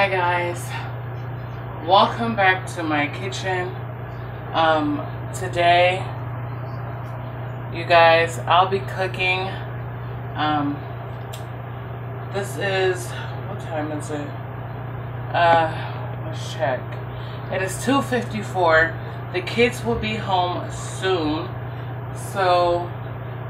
Hi guys, welcome back to my kitchen. Um, today, you guys, I'll be cooking. Um, this is what time is it? Uh, let's check. It is 2:54. The kids will be home soon, so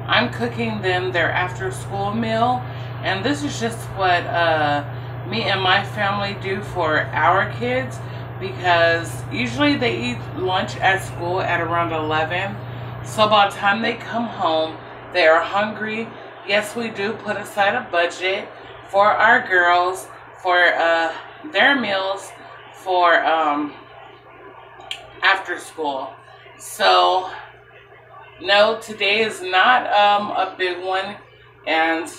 I'm cooking them their after-school meal, and this is just what uh me and my family do for our kids because usually they eat lunch at school at around 11 so by the time they come home they are hungry. Yes we do put aside a budget for our girls for uh, their meals for um, after school. So no today is not um, a big one. And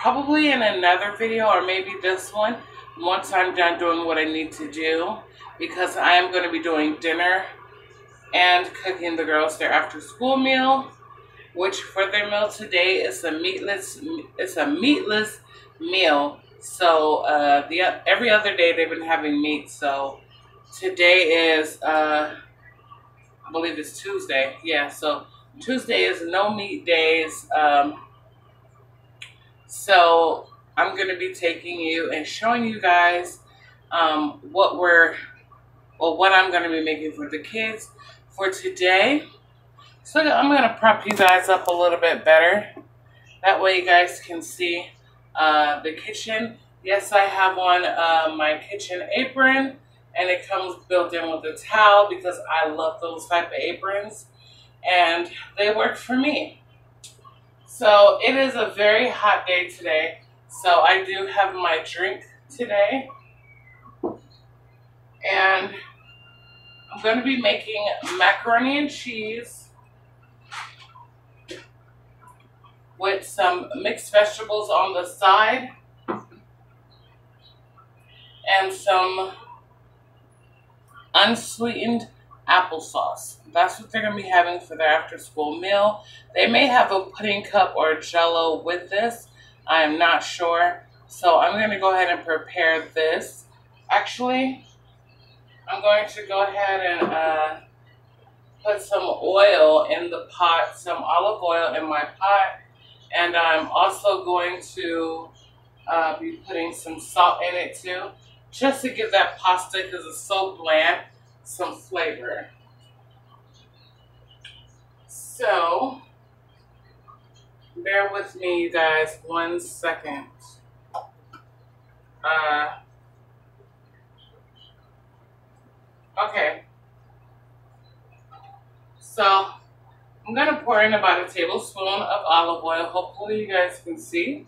probably in another video or maybe this one once I'm done doing what I need to do because I am going to be doing dinner and cooking the girls their after school meal which for their meal today is a meatless it's a meatless meal. So uh, the every other day they've been having meat so today is uh, I believe it's Tuesday. Yeah so Tuesday is no meat days um, so I'm going to be taking you and showing you guys um, what we're, or what I'm going to be making for the kids for today. So I'm going to prop you guys up a little bit better. That way you guys can see uh, the kitchen. Yes, I have on uh, my kitchen apron and it comes built in with a towel because I love those type of aprons and they work for me. So it is a very hot day today. So I do have my drink today. And I'm going to be making macaroni and cheese with some mixed vegetables on the side and some unsweetened applesauce. That's what they're going to be having for their after school meal. They may have a pudding cup or jello with this. I am not sure. So I'm going to go ahead and prepare this. Actually, I'm going to go ahead and uh, put some oil in the pot, some olive oil in my pot. And I'm also going to uh, be putting some salt in it too, just to give that pasta, because it's so bland, some flavor. So, bear with me, you guys, one second. Uh, okay. So, I'm going to pour in about a tablespoon of olive oil. Hopefully you guys can see.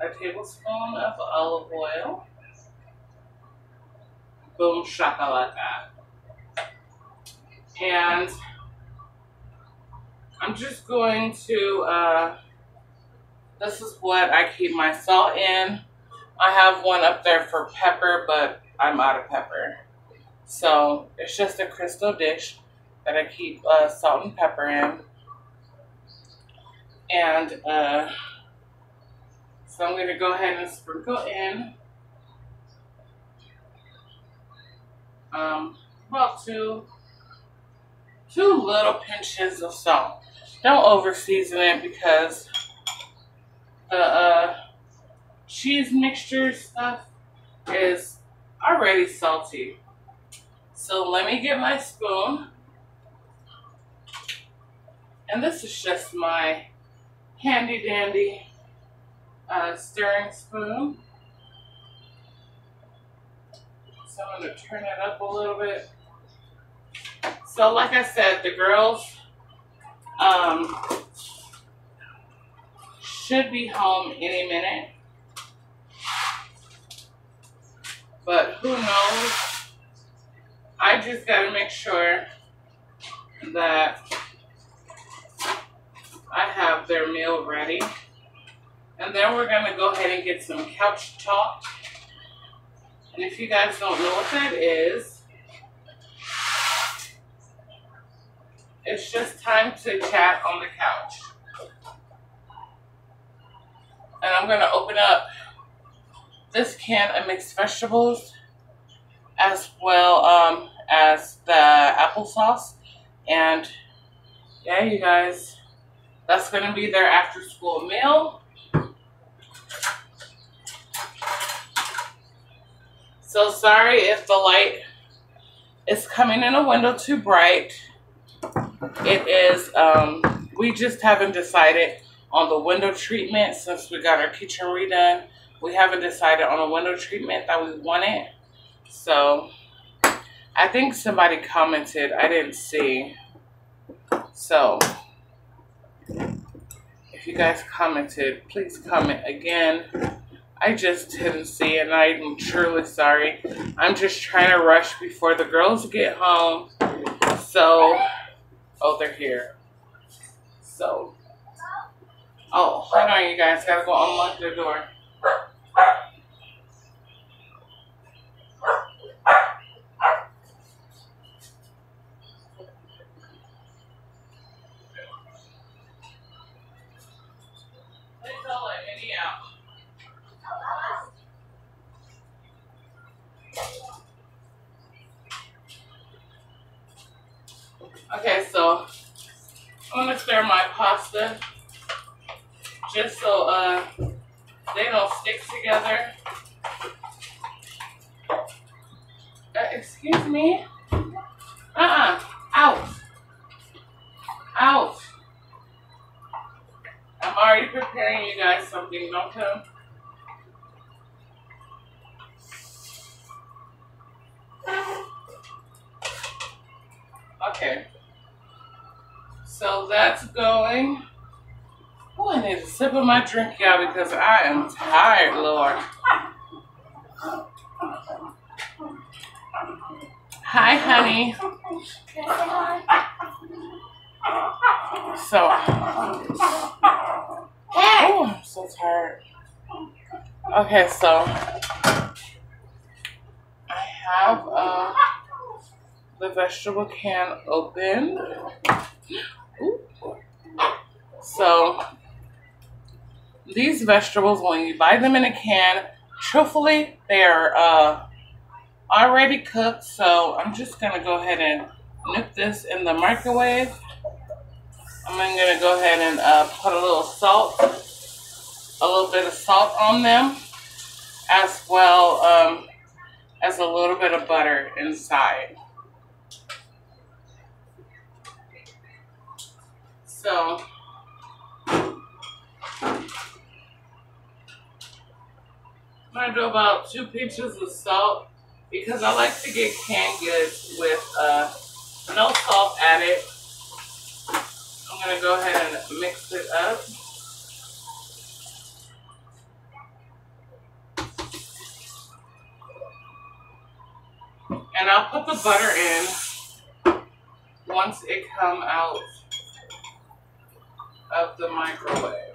A tablespoon of olive oil. Boom shakalaka. And I'm just going to, uh, this is what I keep my salt in. I have one up there for pepper, but I'm out of pepper. So it's just a crystal dish that I keep uh, salt and pepper in. And uh, so I'm going to go ahead and sprinkle in um, about two, two little pinches of salt. Don't over season it because the uh, cheese mixture stuff is already salty. So let me get my spoon. And this is just my handy dandy uh, stirring spoon. So I'm going to turn it up a little bit. So like I said, the girls um, should be home any minute. But who knows? I just got to make sure that I have their meal ready. And then we're going to go ahead and get some couch talk. And if you guys don't know what that is, It's just time to chat on the couch. And I'm going to open up this can of mixed vegetables as well um, as the applesauce. And yeah, you guys, that's going to be their after school meal. So sorry if the light is coming in a window too bright. It is, um, we just haven't decided on the window treatment since we got our kitchen redone. We haven't decided on a window treatment that we wanted. So I think somebody commented, I didn't see. So if you guys commented, please comment again. I just didn't see it and I'm truly sorry. I'm just trying to rush before the girls get home. So, oh, they're here. So, oh, hold on you guys. Gotta go unlock the door. Okay, so I'm gonna stir my pasta just so uh, they don't stick together. Uh, excuse me. Uh-uh. Out. Out. I'm already preparing you guys something. Don't come. Okay. So that's going. Oh, I my drink, y'all, because I am tired, Lord. Hi, honey. So, oh, I'm so tired. Okay, so I have uh, the vegetable can open. So these vegetables, when you buy them in a can, truthfully, they are uh, already cooked. So I'm just going to go ahead and nip this in the microwave. I'm going to go ahead and uh, put a little salt, a little bit of salt on them, as well um, as a little bit of butter inside. So I'm gonna do about two pinches of salt because I like to get canned goods with uh, no salt added. I'm gonna go ahead and mix it up. And I'll put the butter in once it come out of the microwave.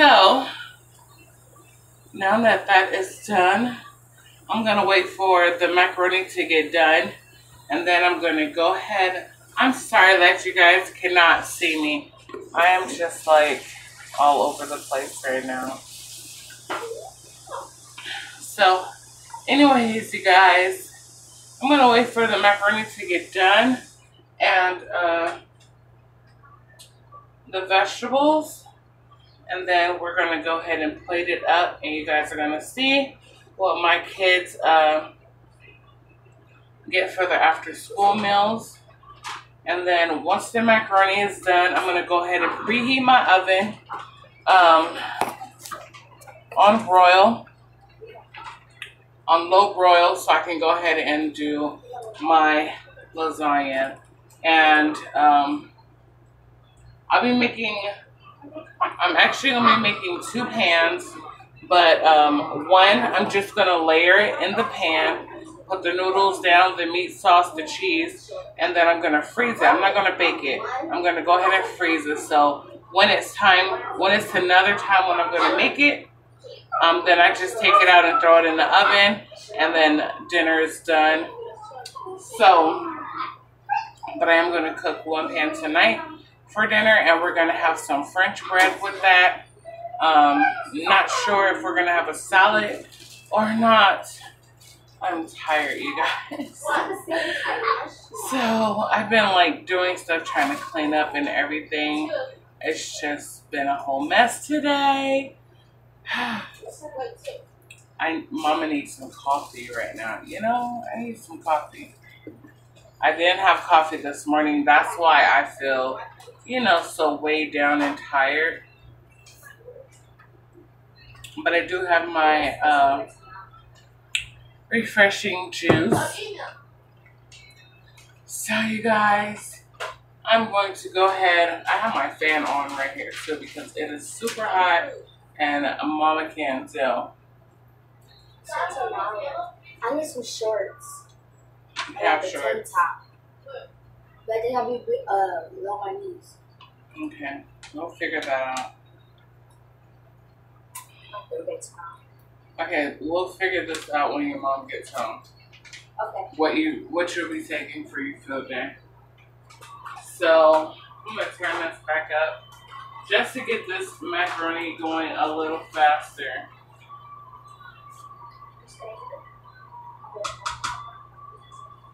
So, now that that is done, I'm going to wait for the macaroni to get done. And then I'm going to go ahead. I'm sorry that you guys cannot see me. I am just like all over the place right now. So, anyways, you guys, I'm going to wait for the macaroni to get done. And uh, the vegetables and then we're going to go ahead and plate it up and you guys are going to see what my kids uh, get for their after school meals. And then once the macaroni is done, I'm going to go ahead and preheat my oven um, on broil, on low broil, so I can go ahead and do my lasagna. And um, I'll be making, I'm actually going to be making two pans, but um, one, I'm just going to layer it in the pan, put the noodles down, the meat sauce, the cheese, and then I'm going to freeze it. I'm not going to bake it. I'm going to go ahead and freeze it. So when it's time, when it's another time when I'm going to make it, um, then I just take it out and throw it in the oven, and then dinner is done. So, but I am going to cook one pan tonight for dinner, and we're going to have some French bread with that. Um, not sure if we're going to have a salad or not. I'm tired, you guys. so, I've been like doing stuff, trying to clean up and everything. It's just been a whole mess today. I mama needs some coffee right now. You know, I need some coffee. I didn't have coffee this morning. That's why I feel, you know, so weighed down and tired. But I do have my uh, refreshing juice. So you guys, I'm going to go ahead. I have my fan on right here too because it is super hot and Mama can't tell. I need some shorts. I have shorts. Top. But they have me uh, my knees. Okay, we'll figure that out. Okay, we'll figure this out when your mom gets home. Okay. What you what you'll be taking for your field day. So I'm gonna turn this back up just to get this macaroni going a little faster.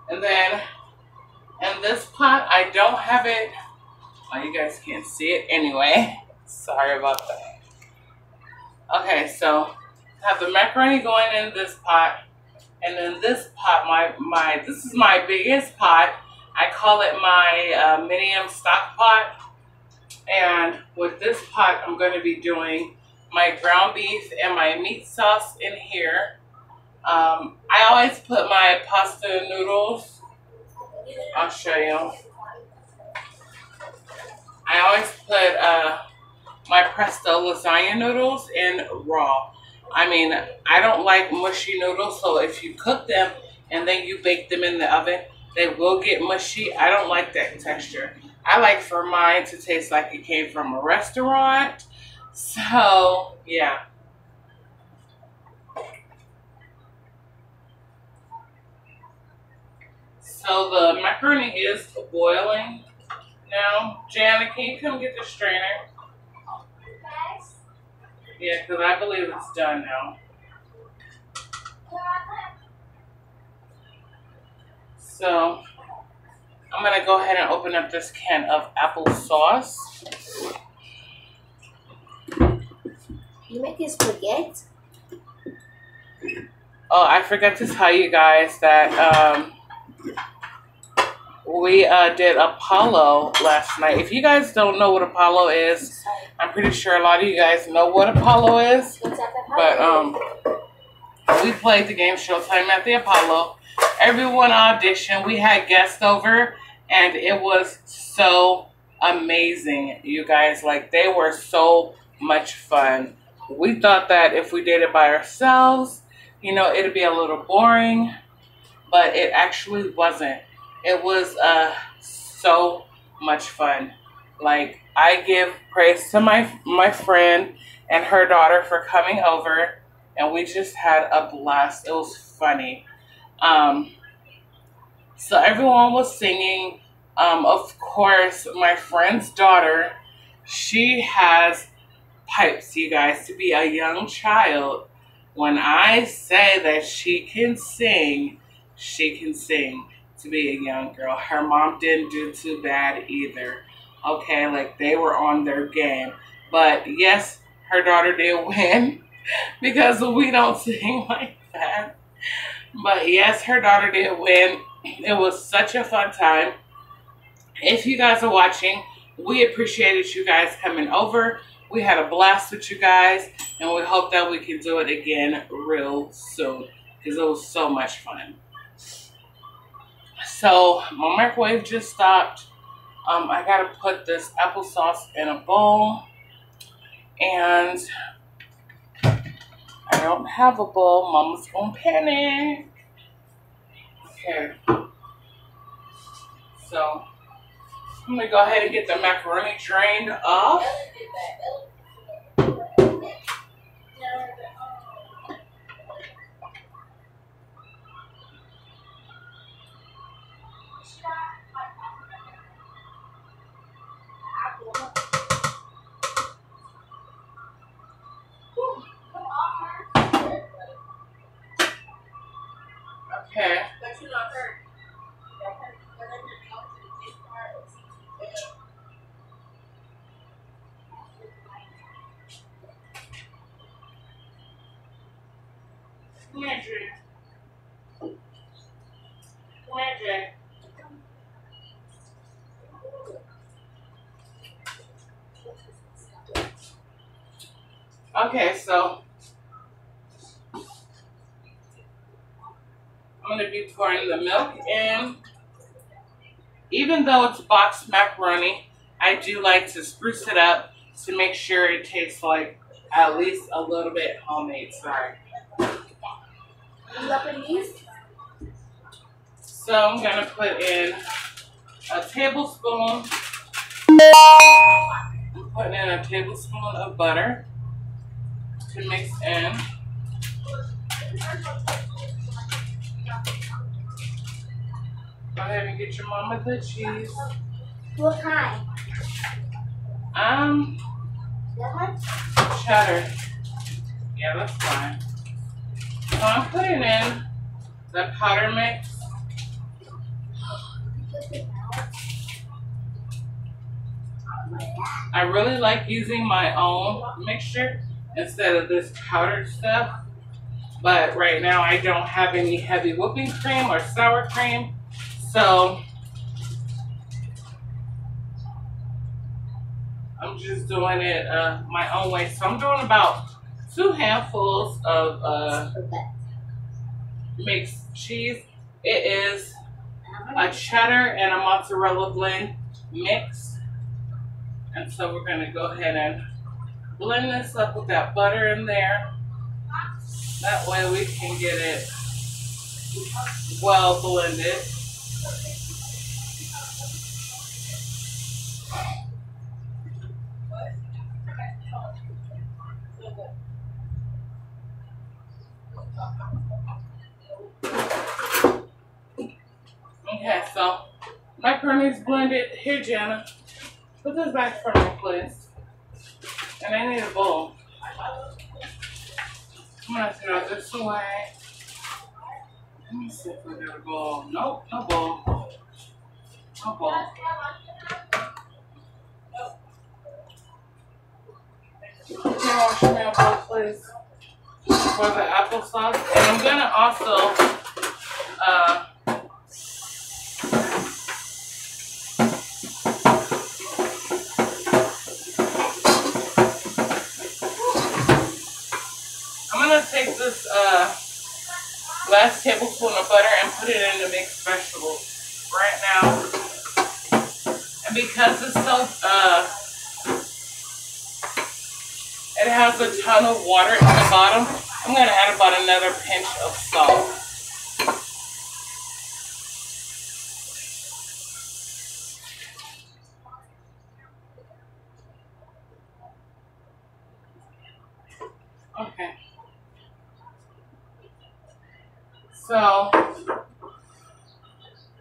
And then in this pot, I don't have it. Well, you guys can't see it anyway. Sorry about that. Okay, so I have the macaroni going in this pot. And then this pot, my, my this is my biggest pot. I call it my uh, medium stock pot. And with this pot, I'm going to be doing my ground beef and my meat sauce in here. Um, I always put my pasta noodles. I'll show you. I always put uh, my Presto lasagna noodles in raw. I mean, I don't like mushy noodles, so if you cook them and then you bake them in the oven, they will get mushy. I don't like that texture. I like for mine to taste like it came from a restaurant. So, yeah. So the macaroni is boiling now. Janet, can you come get the strainer? Yeah, because I believe it's done now. So, I'm going to go ahead and open up this can of applesauce. You make making spaghetti? Oh, I forgot to tell you guys that um, we uh, did Apollo last night. If you guys don't know what Apollo is, I'm pretty sure a lot of you guys know what Apollo is. But um, we played the game Showtime at the Apollo. Everyone auditioned. We had guests over, and it was so amazing, you guys. Like, they were so much fun. We thought that if we did it by ourselves, you know, it'd be a little boring, but it actually wasn't. It was uh, so much fun. Like, I give praise to my my friend and her daughter for coming over, and we just had a blast. It was funny. Um, so everyone was singing. Um, of course, my friend's daughter, she has pipes, you guys, to be a young child. When I say that she can sing, she can sing to be a young girl. Her mom didn't do too bad either. Okay, like they were on their game. But yes, her daughter did win because we don't sing like that. But yes, her daughter did win. It was such a fun time. If you guys are watching, we appreciated you guys coming over. We had a blast with you guys, and we hope that we can do it again real soon because it was so much fun. So, my microwave just stopped. Um, I gotta put this applesauce in a bowl, and I don't have a bowl. Mama's gonna panic. Okay. So I'm gonna go ahead and get the macaroni drained off. Okay. Come here, Drew. Come here, Drew. Okay, so I'm gonna be pouring the milk in. Even though it's boxed macaroni, I do like to spruce it up to make sure it tastes like at least a little bit homemade. Sorry. So I'm gonna put in a tablespoon. I'm putting in a tablespoon of butter to mix in. Go ahead and get your mama the cheese. What kind? Um, cheddar. Yeah, that's fine. So I'm putting in the powder mix. I really like using my own mixture instead of this powdered stuff. But right now I don't have any heavy whipping cream or sour cream. So I'm just doing it uh, my own way. So I'm doing about two handfuls of uh, mixed cheese. It is a cheddar and a mozzarella blend mix. And so we're gonna go ahead and blend this up with that butter in there. That way we can get it well blended. Okay, so macaroni's blended. Here, Jana. Put this back for me, please. And I need a bowl. I'm gonna throw this away. Let me see if we got a bowl. Nope, no bowl. No bowl. Can you wash me a please? For the applesauce. And I'm gonna also uh I'm gonna take this uh, last tablespoon of butter and put it in the mixed vegetables right now. And because it's so, uh, it has a ton of water in the bottom, I'm gonna add about another pinch of salt. Okay. So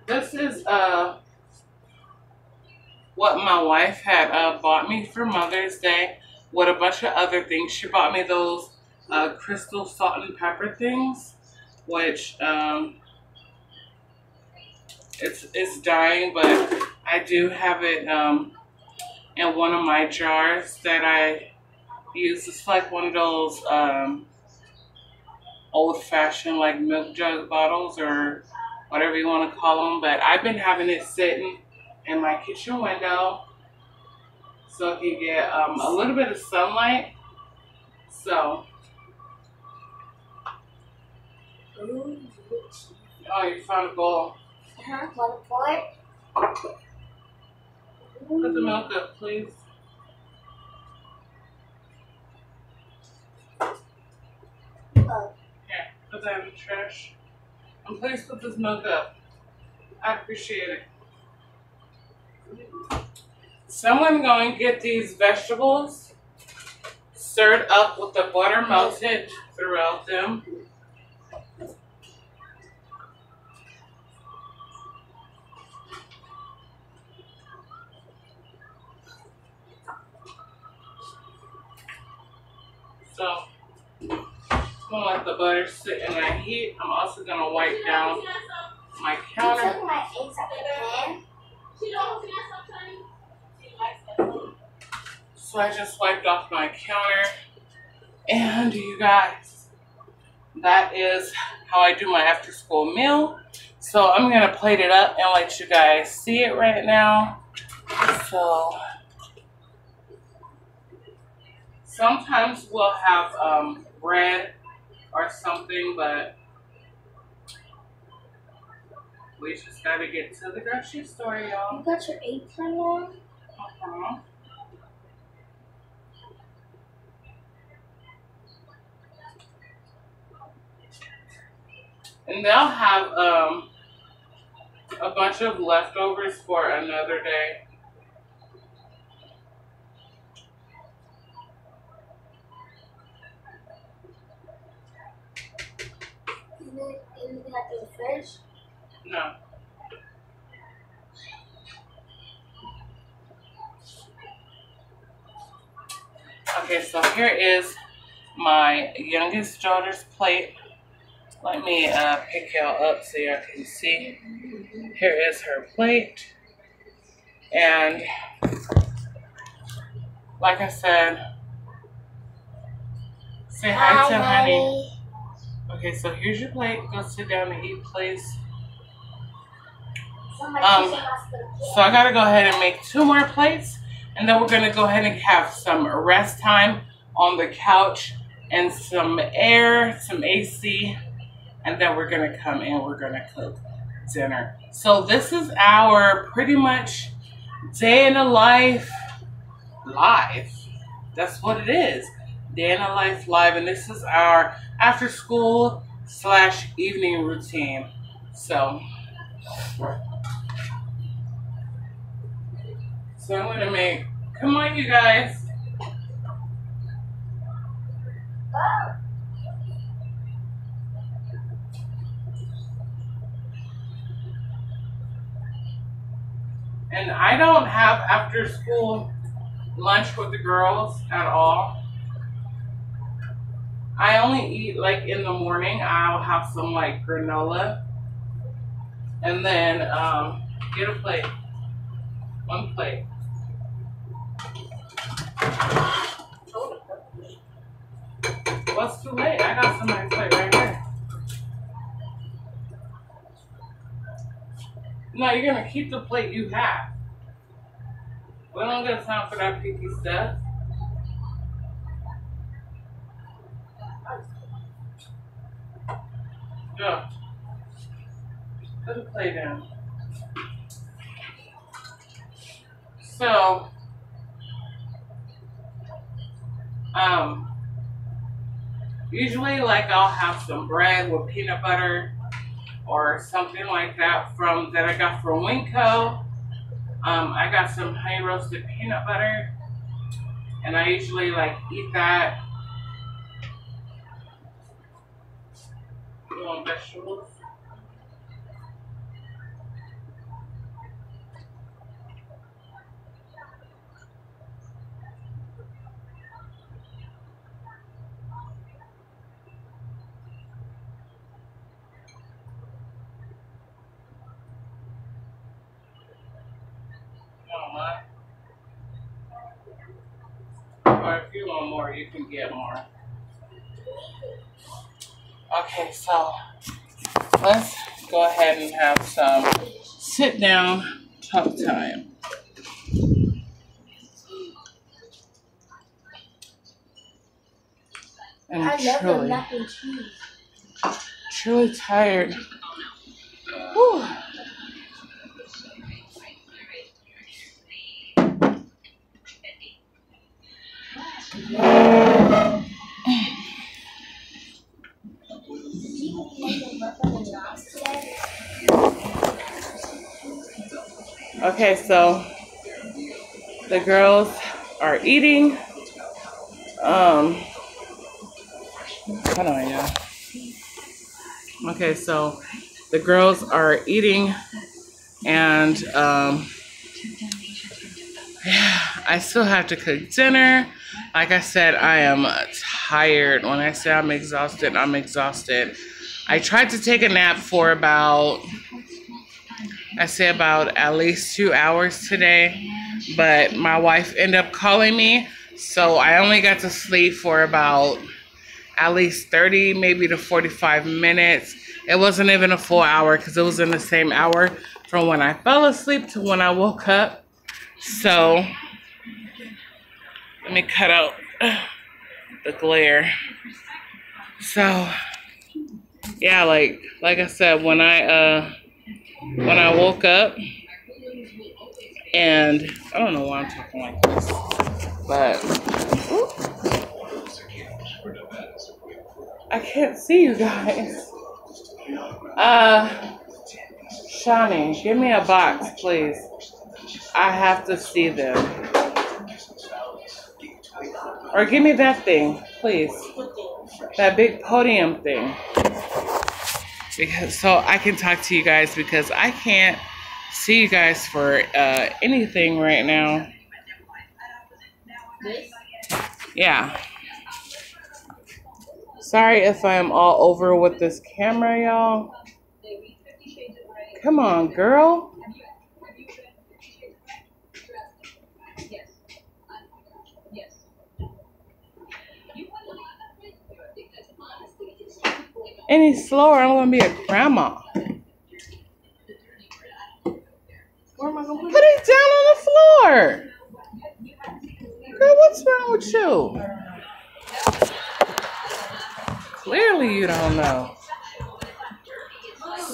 this is uh what my wife had uh, bought me for Mother's Day with a bunch of other things. She bought me those uh, crystal salt and pepper things, which um, it's it's dying, but I do have it um, in one of my jars that I use. It's like one of those um, old fashioned like milk jug bottles or whatever you want to call them. But I've been having it sitting in my kitchen window so it can get um, a little bit of sunlight. So, Ooh, oh, you found a bowl. Huh? Want to pour it? Put the milk up, please. Uh, In the trash. And please put this milk up. I appreciate it. So I'm going to get these vegetables stirred up with the butter melted throughout them. So I'm gonna let the butter sit in that heat. I'm also gonna wipe down my counter. took my eggs out the pan. So I just wiped off my counter. And you guys, that is how I do my after school meal. So I'm gonna plate it up and let you guys see it right now. So sometimes we'll have um, bread or something, but we just gotta get to the grocery store, y'all. You got your apron on? Uh-huh. And they'll have um, a bunch of leftovers for another day. Anything anything out? No. Okay, so here is my youngest daughter's plate. Let me uh, pick y'all up so y'all can see. Here is her plate. And like I said, say hi, to honey. Okay, so here's your plate. Go sit down and eat, please. Um. So I gotta go ahead and make two more plates, and then we're gonna go ahead and have some rest time on the couch and some air, some AC, and then we're gonna come in. We're gonna cook dinner. So this is our pretty much day in the life life, That's what it is. Day life live, and this is our after school slash evening routine. So. So I'm gonna make. Come on, you guys. And I don't have after school lunch with the girls at all. I only eat like in the morning. I'll have some like granola. And then um, get a plate. One plate. What's too late? I got somebody's plate right here. No, you're gonna keep the plate you have. We don't got time for that picky stuff. Go. Put the. So, um, usually like I'll have some bread with peanut butter or something like that from that I got from Winco. Um, I got some honey roasted peanut butter, and I usually like eat that. Vegetables? So let's go ahead and have some sit down talk time. And I truly, love cheese. Truly tired. Whew. Yeah. Okay, so the girls are eating. Um, hold on, y'all. Okay, so the girls are eating, and um, yeah, I still have to cook dinner. Like I said, I am tired. When I say I'm exhausted, I'm exhausted. I tried to take a nap for about, I say about at least two hours today, but my wife ended up calling me, so I only got to sleep for about at least 30, maybe to 45 minutes. It wasn't even a full hour because it was in the same hour from when I fell asleep to when I woke up. So, let me cut out the glare. So, yeah, like like I said, when I uh when I woke up and I don't know why I'm talking like this, but I can't see you guys. Uh, Shawnee, give me a box, please. I have to see them. Or give me that thing, please. That big podium thing. Because so I can talk to you guys because I can't see you guys for uh, anything right now. Yeah. Sorry if I'm all over with this camera, y'all. Come on, girl. Any slower, I'm gonna be a grandma. Where am I gonna put it down on the floor. Girl, what's wrong with you? Clearly you don't know.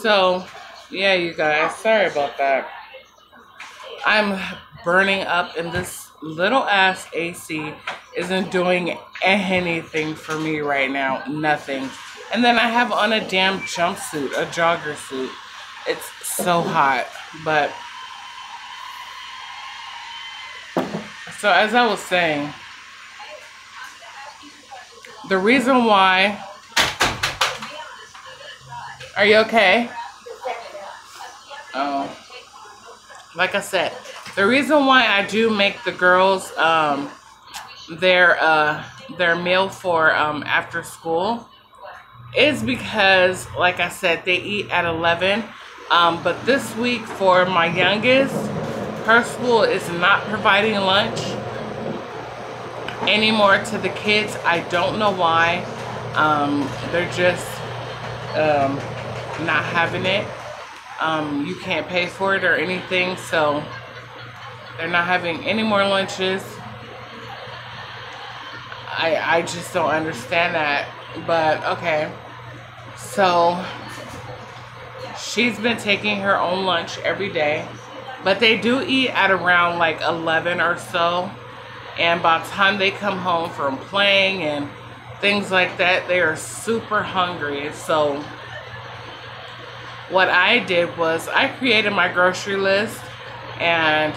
So, yeah, you guys, sorry about that. I'm burning up and this little ass AC isn't doing anything for me right now. Nothing. And then I have on a damn jumpsuit, a jogger suit. It's so hot. But so as I was saying, the reason why are you okay? Oh. Like I said, the reason why I do make the girls um their uh their meal for um after school is because like I said they eat at 11 um but this week for my youngest her school is not providing lunch anymore to the kids. I don't know why. Um they're just um not having it. Um you can't pay for it or anything so they're not having any more lunches. I I just don't understand that but okay so she's been taking her own lunch every day but they do eat at around like 11 or so. And by the time they come home from playing and things like that they are super hungry. So what I did was I created my grocery list and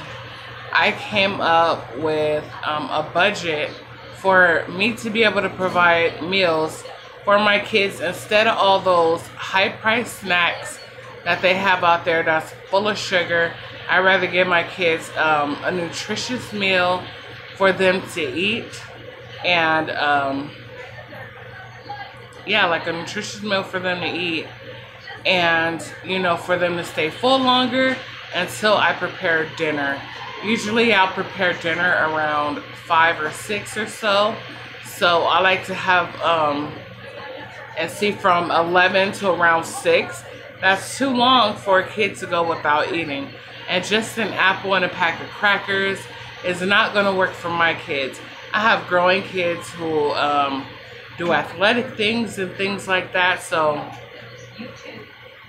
I came up with um, a budget for me to be able to provide meals for my kids instead of all those high priced snacks that they have out there that's full of sugar. I'd rather give my kids um, a nutritious meal for them to eat and um, yeah, like a nutritious meal for them to eat and you know for them to stay full longer until I prepare dinner. Usually I'll prepare dinner around five or six or so. So I like to have um and see from 11 to around 6. That's too long for a kid to go without eating. And just an apple and a pack of crackers is not going to work for my kids. I have growing kids who um, do athletic things and things like that. So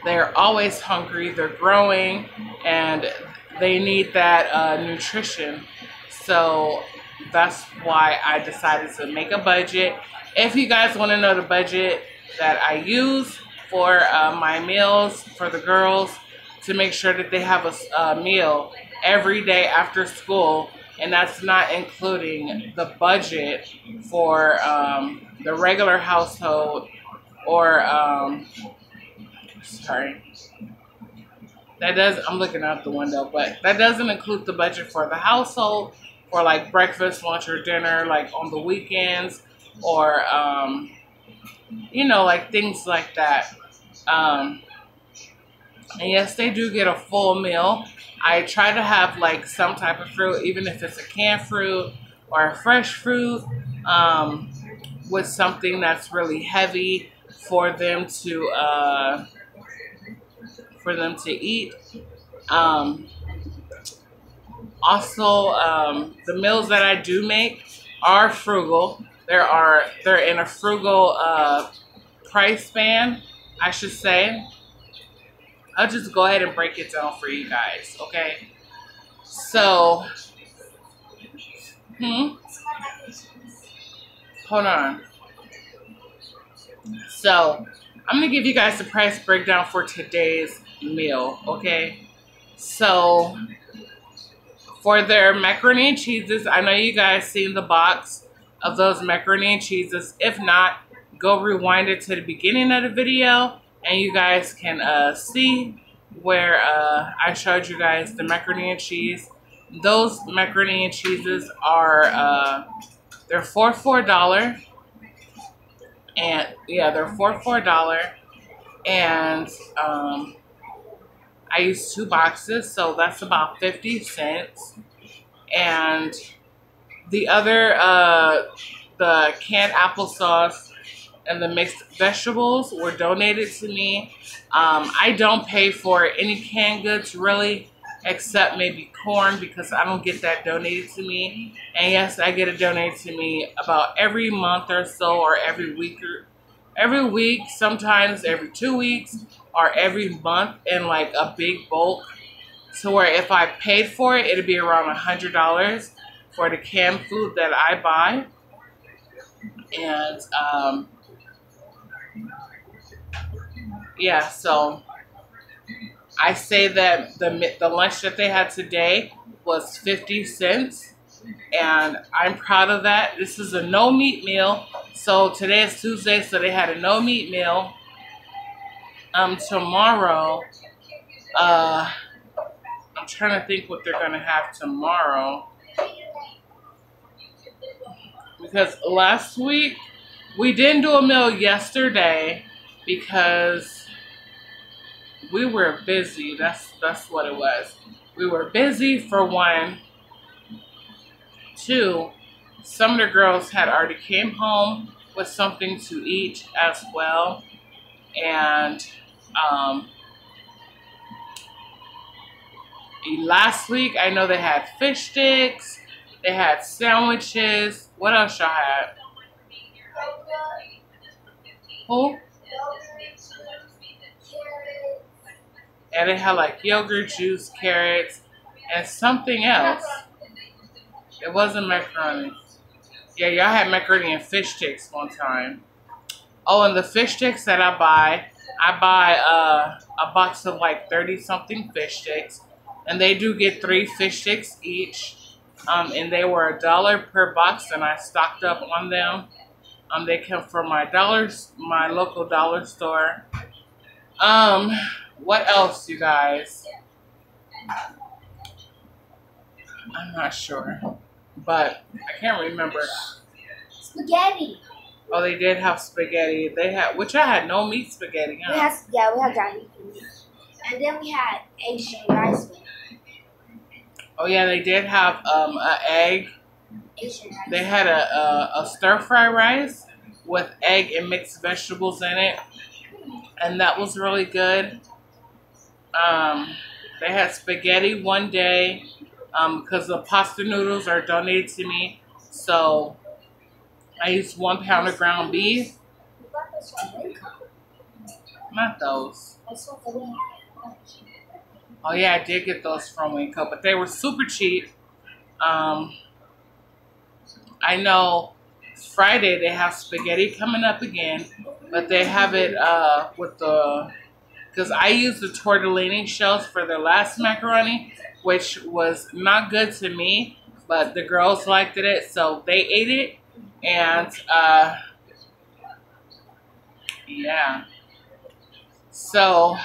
they're always hungry, they're growing, and they need that uh, nutrition. So that's why I decided to make a budget. If you guys want to know the budget that I use for uh, my meals for the girls to make sure that they have a, a meal every day after school, and that's not including the budget for um, the regular household or um, sorry. That does i'm looking out the window but that doesn't include the budget for the household for like breakfast lunch or dinner like on the weekends or um, you know like things like that um, and yes they do get a full meal i try to have like some type of fruit even if it's a canned fruit or a fresh fruit um, with something that's really heavy for them to uh, for them to eat. Um, also, um, the meals that I do make are frugal. There are they're in a frugal uh, price band, I should say. I'll just go ahead and break it down for you guys, okay? So, hmm. Hold on. So, I'm to give you guys the price breakdown for today's meal, okay? So, for their macaroni and cheeses, I know you guys seen the box of those macaroni and cheeses. If not, go rewind it to the beginning of the video and you guys can uh, see where uh, I showed you guys the macaroni and cheese. Those macaroni and cheeses are, uh, they're for $4 and yeah, they're for four dollar, and um, I used two boxes, so that's about fifty cents. And the other, uh, the canned applesauce and the mixed vegetables were donated to me. Um, I don't pay for any canned goods really except maybe corn because I don't get that donated to me. And yes, I get it donated to me about every month or so or every week or every week, sometimes every two weeks or every month in like a big bulk. So where if I paid for it, it'd be around a hundred dollars for the canned food that I buy. And um, yeah, so I say that the the lunch that they had today was 50 cents and I'm proud of that. This is a no meat meal. So today is Tuesday, so they had a no meat meal. Um, tomorrow, uh, I'm trying to think what they're gonna have tomorrow. Because last week we didn't do a meal yesterday because we were busy. That's that's what it was. We were busy for one. Two, some of the girls had already came home with something to eat as well, and um, last week I know they had fish sticks, they had sandwiches. What else y'all had? Who? and it had like yogurt, juice, carrots, and something else. It wasn't macaroni. Yeah, y'all had macaroni and fish sticks one time. Oh, and the fish sticks that I buy, I buy uh, a box of like 30 something fish sticks. And they do get three fish sticks each. Um, and they were a dollar per box and I stocked up on them. Um, they come from my dollars, my local dollar store. Um, what else, you guys? I'm not sure, but I can't remember. Spaghetti. Oh, they did have spaghetti. They had, which I had no meat spaghetti. Huh? We had, yeah, we had ground meat. And then we had Asian rice. Oh yeah, they did have um an egg. They had a, a, a stir fry rice with egg and mixed vegetables in it, and that was really good. Um, they had spaghetti one day because um, the pasta noodles are donated to me. So I used one pound of ground beef. Not those. Oh yeah, I did get those from Winco, but they were super cheap. Um, I know Friday they have spaghetti coming up again, but they have it uh, with the because I used the tortellini shells for their last macaroni, which was not good to me, but the girls liked it, so they ate it. And uh, yeah, so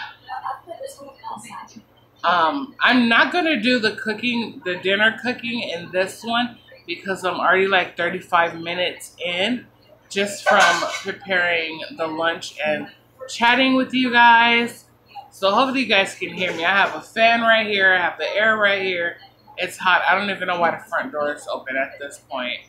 um, I'm not gonna do the cooking, the dinner cooking in this one because I'm already like 35 minutes in just from preparing the lunch and chatting with you guys. So hopefully you guys can hear me. I have a fan right here. I have the air right here. It's hot. I don't even know why the front door is open at this point.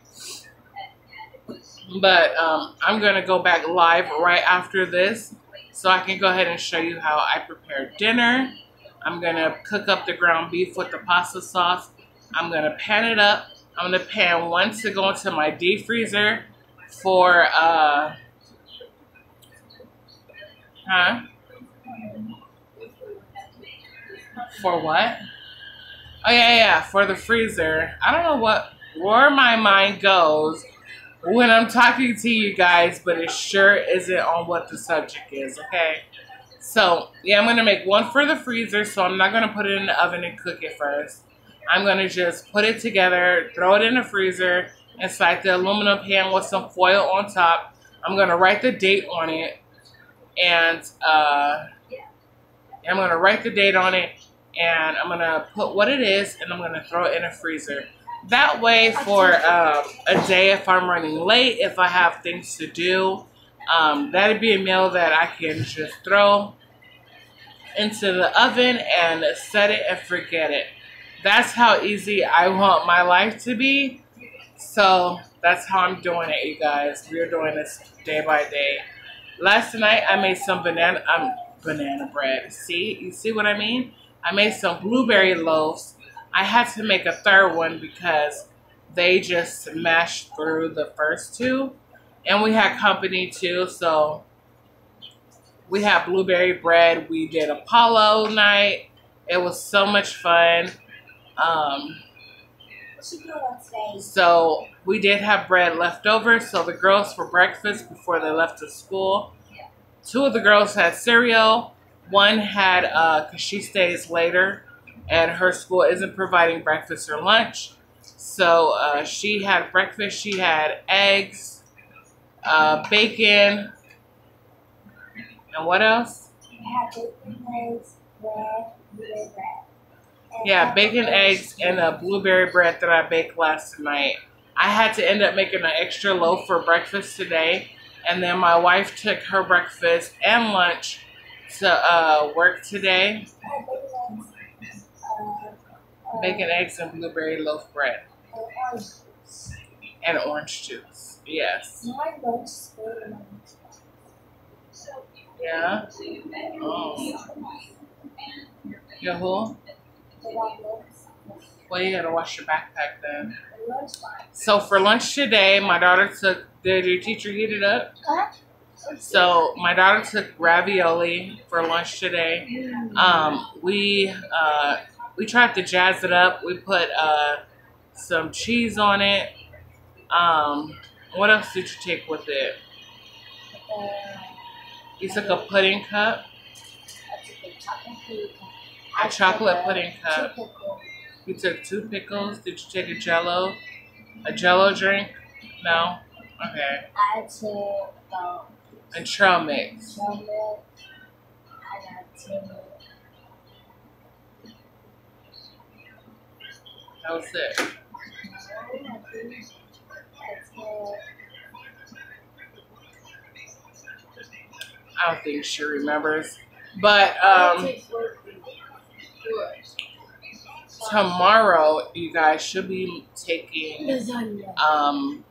But um, I'm going to go back live right after this so I can go ahead and show you how I prepare dinner. I'm to cook up the ground beef with the pasta sauce. I'm to pan it up. I'm to pan one to go into my deep freezer for, uh, huh? For what? Oh yeah, yeah, for the freezer. I don't know what where my mind goes when I'm talking to you guys, but it sure isn't on what the subject is, okay? So, yeah, I'm going to make one for the freezer, so I'm not going to put it in the oven and cook it first. I'm going to just put it together, throw it in the freezer, inside the aluminum pan with some foil on top. I'm going to write the date on it, and uh, I'm going to write the date on it, and I'm to put what it is, and I'm going to throw it in a freezer. That way, for um, a day, if I'm running late, if I have things to do, um, that'd be a meal that I can just throw into the oven and set it and forget it. That's how easy I want my life to be. So that's how I'm doing it, you guys. We're doing this day by day. Last night I made some banana um banana bread. See, you see what I mean? I made some blueberry loaves I had to make a third one because they just smashed through the first two. And we had company too, so we had blueberry bread. We did Apollo night. It was so much fun. Um, so we did have bread left over. So the girls for breakfast before they left to school, two of the girls had cereal. One had, uh, cause she stays later, and her school isn't providing breakfast or lunch. So uh, she had breakfast. She had eggs, uh, bacon, and what else? Yeah, bacon, eggs, and a blueberry bread that I baked last night. I had to end up making an extra loaf for breakfast today, and then my wife took her breakfast and lunch to uh, work today bacon, eggs, and blueberry loaf bread. And orange juice. Yes. Yeah. Oh. Your who? Well, you gotta wash your backpack then. So for lunch today, my daughter took. Did your teacher heat it up? So my daughter took ravioli for lunch today. Um, we uh, we tried to jazz it up. We put uh, some cheese on it. Um, what else did you take with it? You took a pudding cup. A chocolate pudding cup. You took two pickles. Did you take a jello? A jello drink? No? Okay. I took um, and trail mix. Trail mix. That was it. I don't think she remembers. But um, tomorrow, you guys should be taking lasagna. Um,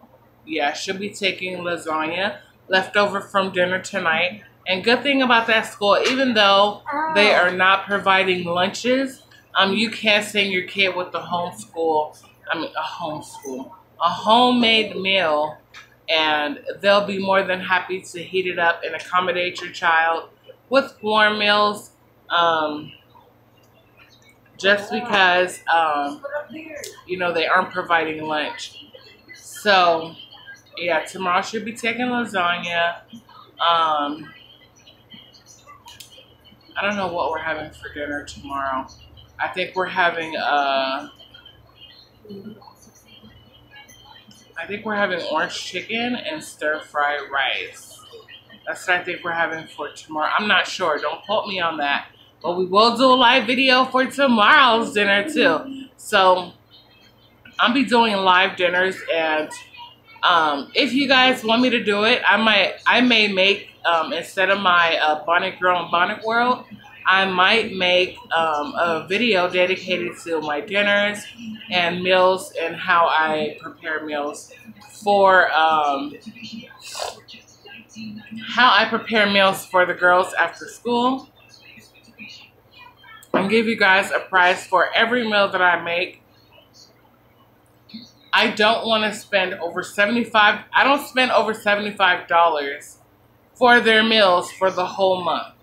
yeah, should be taking lasagna left over from dinner tonight. And good thing about that school, even though they are not providing lunches, um, you can send your kid with the homeschool, I mean, a homeschool, a homemade meal, and they'll be more than happy to heat it up and accommodate your child with warm meals. Um, just because, um, you know, they aren't providing lunch. So, yeah, tomorrow should be taking lasagna. Um, I don't know what we're having for dinner tomorrow. I think we're having uh I think we're having orange chicken and stir fry rice. That's what I think we're having for tomorrow. I'm not sure. Don't quote me on that. But we will do a live video for tomorrow's dinner too. So I'll be doing live dinners and um, if you guys want me to do it, I might I may make um, instead of my uh, Bonnet Girl and Bonnet World, I might make um, a video dedicated to my dinners and meals and how I prepare meals for um, how I prepare meals for the girls after school. And give you guys a price for every meal that I make. I don't want to spend over 75 I don't spend over $75 for their meals for the whole month.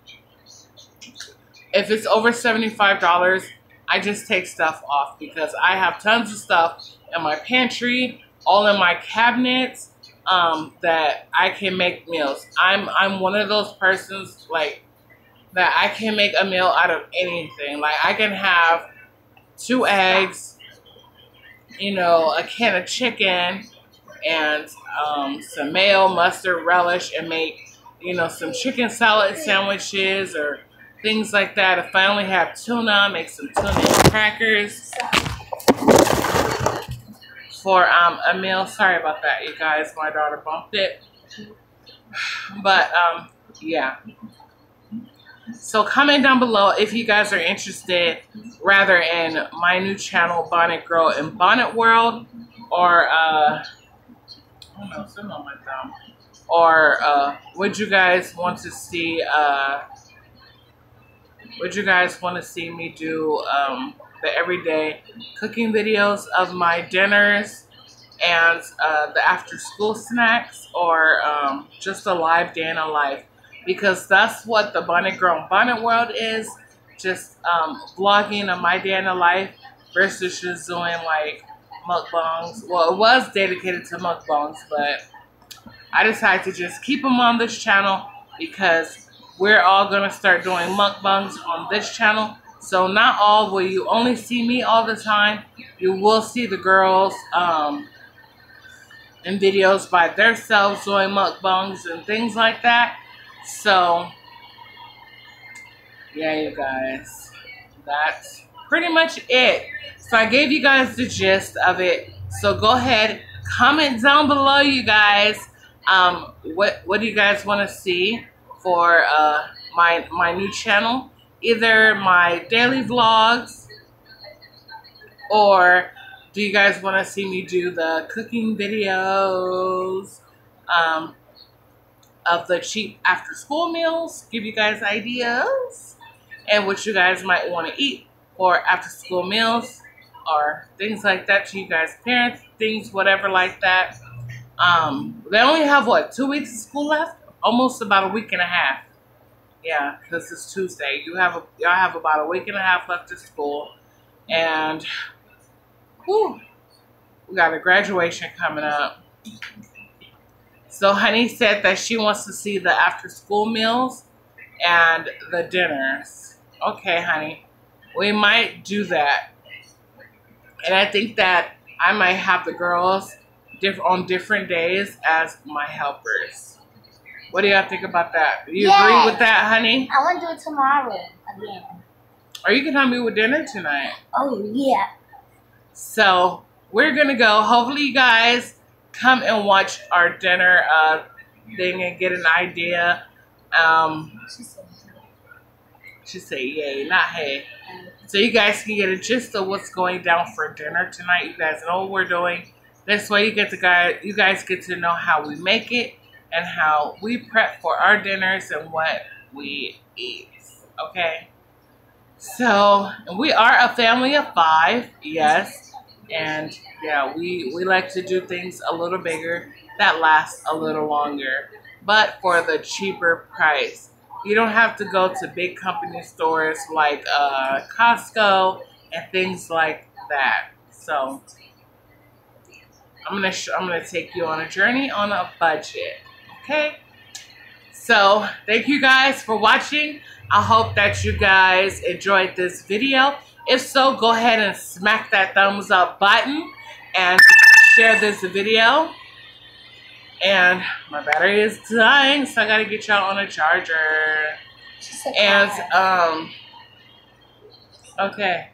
If it's over $75, I just take stuff off because I have tons of stuff in my pantry, all in my cabinets, um, that I can make meals. I'm I'm one of those persons like that I can make a meal out of anything. Like I can have two eggs, you know, a can of chicken, and um, some mayo, mustard, relish, and make you know some chicken salad sandwiches or things like that. If I only have tuna, make some tuna crackers for um, a meal. Sorry about that, you guys. My daughter bumped it. But, um, yeah. So comment down below if you guys are interested rather in my new channel, Bonnet Girl and Bonnet World, or, uh, on my thumb. Or, uh, would you guys want to see, uh, would you guys want to see me do, um, the everyday cooking videos of my dinners and uh, the after school snacks or um, just a live day in a life because that's what the Bonnet Girl Bonnet World is just um, vlogging of my day in a life versus just doing like mukbangs. Well, it was dedicated to mukbangs, but I decided to just keep them on this channel because we're all to start doing mukbangs on this channel so not all will you only see me all the time. You will see the girls um, in videos by themselves doing mukbangs and things like that. So yeah, you guys, that's pretty much it. So I gave you guys the gist of it. So go ahead, comment down below, you guys. Um, what what do you guys want to see for uh, my my new channel? either my daily vlogs or do you guys want to see me do the cooking videos um, of the cheap after school meals, give you guys ideas and what you guys might want to eat for after school meals or things like that to you guys parents, things whatever like that. Um, they only have what, two weeks of school left? Almost about a week and a half. Yeah, because it's Tuesday. You have a y'all have about a week and a half left of school, and whew, we got a graduation coming up. So Honey said that she wants to see the after school meals and the dinners. Okay, honey. We might do that. And I think that I might have the girls on different days as my helpers. What do y'all think about that? Do you agree with that, honey? I want to do it tomorrow again. Or you can help me with dinner tonight. Oh, yeah. So, we're going to go. Hopefully, you guys come and watch our dinner uh, thing and get an idea. Um, she said, yay, not hey. So you guys can get a gist of what's going down for dinner tonight. You guys know what we're doing. This way you get to guys, you guys get to know how we make it and how we prep for our dinners and what we eat. Okay? So, we are a family of five, yes. And yeah, we, we like to do things a little bigger that last a little longer, but for the cheaper price. You don't have to go to big company stores like uh, Costco and things like that. So, I'm gonna I'm gonna take you on a journey on a budget. Okay? So thank you guys for watching. I hope that you guys enjoyed this video. If so, go ahead and smack that thumbs up button and share this video. And my battery is dying, so I gotta get y'all on a charger. And um okay.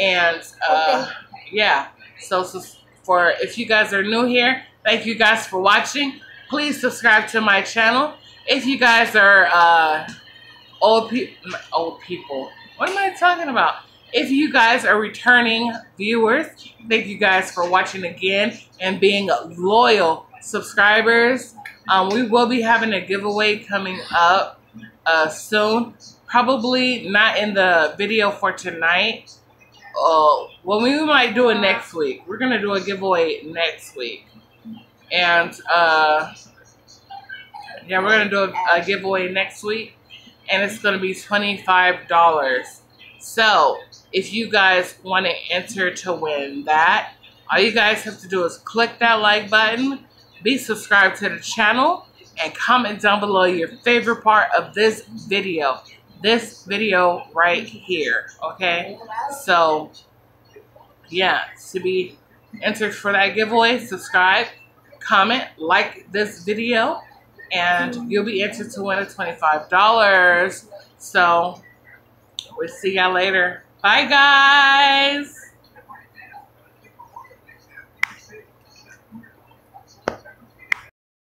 And uh yeah. So, so for if you guys are new here, thank you guys for watching. Please subscribe to my channel. If you guys are uh old people old people. What am I talking about? If you guys are returning viewers, thank you guys for watching again and being loyal subscribers. Um, we will be having a giveaway coming up uh, soon. Probably not in the video for tonight. Uh, well, we might do it next week. We're going to do a giveaway next week. And, uh, yeah, we're to do a, a giveaway next week. And it's to be $25. So, if you guys want to enter to win that, all you guys have to do is click that like button, be subscribed to the channel, and comment down below your favorite part of this video. This video right here, okay? So, yeah, to be entered for that giveaway, subscribe, comment, like this video, and you'll be entered to win a $25. So, we'll see y'all later. Bye, guys.